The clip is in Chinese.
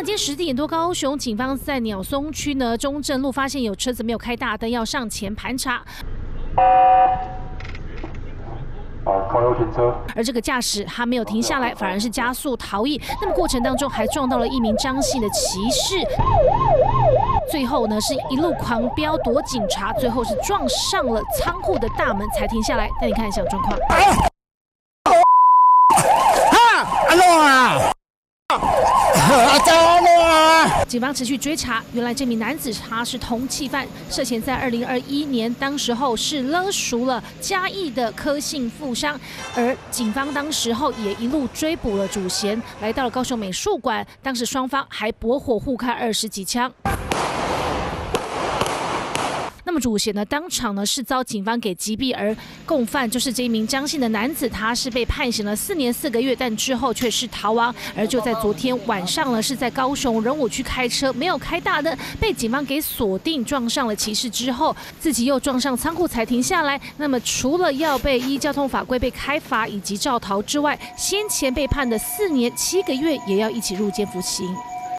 晚间十点多，高雄警方在鸟松区呢中正路发现有车子没有开大灯，要上前盘查。好，靠右停车。而这个驾驶他没有停下来，反而是加速逃逸。那么过程当中还撞到了一名张姓的骑士，最后呢是一路狂飙躲警察，最后是撞上了仓库的大门才停下来。带你看一下状况。警方持续追查，原来这名男子他是同气犯，涉嫌在二零二一年当时候是勒赎了嘉义的科信富商，而警方当时候也一路追捕了主嫌，来到了高雄美术馆，当时双方还搏火互开二十几枪。那么主嫌呢，当场呢是遭警方给击毙，而共犯就是这一名张姓的男子，他是被判刑了四年四个月，但之后却是逃亡。而就在昨天晚上呢，是在高雄仁武区开车，没有开大灯，被警方给锁定，撞上了骑士之后，自己又撞上仓库才停下来。那么除了要被依交通法规被开罚以及照逃之外，先前被判的四年七个月也要一起入监服刑。